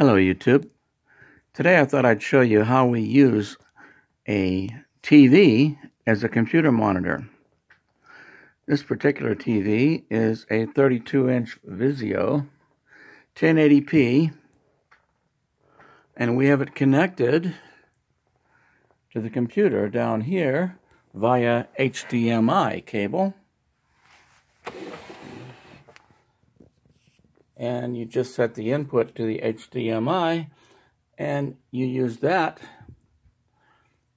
Hello YouTube. Today I thought I'd show you how we use a TV as a computer monitor. This particular TV is a 32-inch Vizio 1080p and we have it connected to the computer down here via HDMI cable. And you just set the input to the HDMI and you use that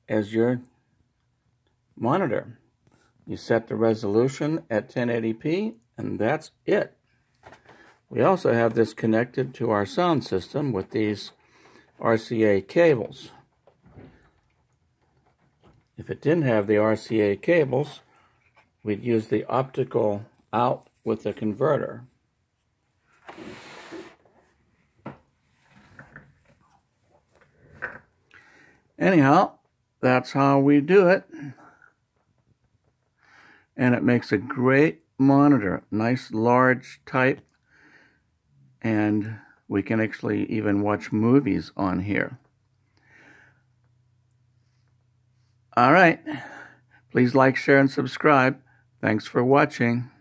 as your monitor. You set the resolution at 1080p and that's it. We also have this connected to our sound system with these RCA cables. If it didn't have the RCA cables, we'd use the optical out with the converter. Anyhow, that's how we do it. And it makes a great monitor, nice large type. And we can actually even watch movies on here. All right. Please like, share, and subscribe. Thanks for watching.